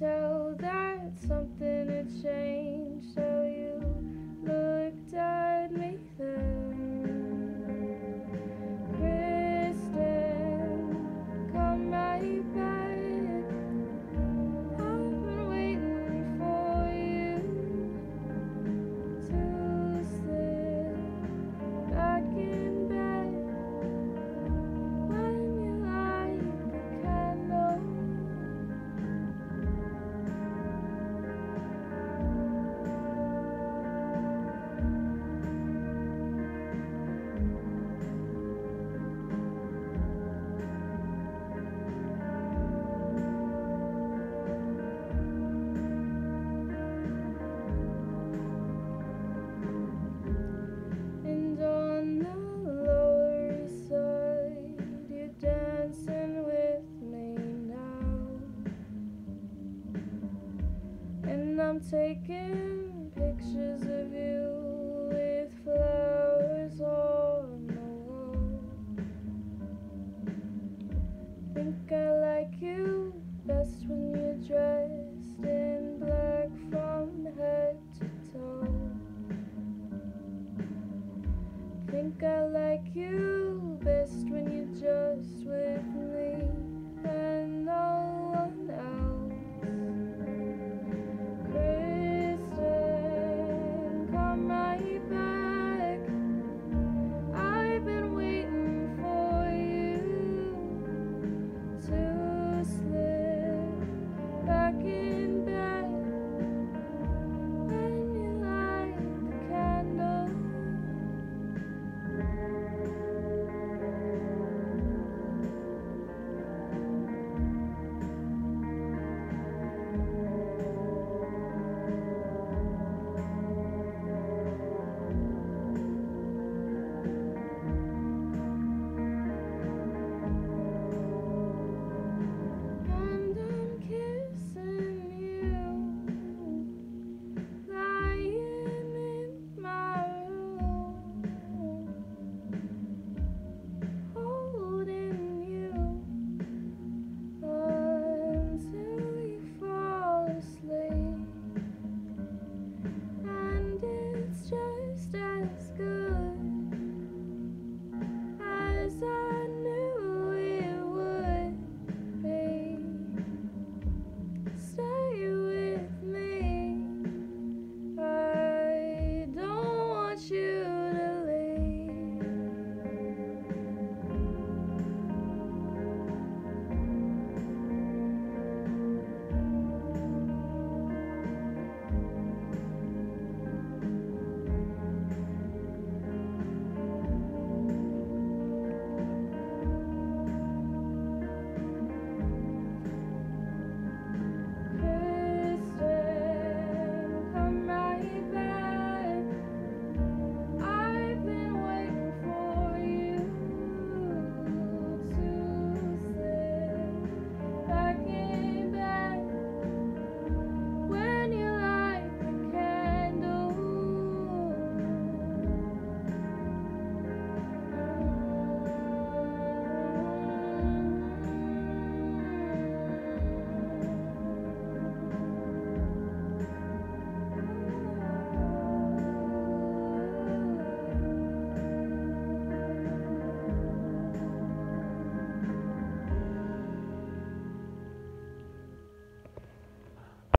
so I'm taking pictures of you with flowers on the wall. Think I like you best when you're dressed in black from head to toe. Think I like you best when you're just with me.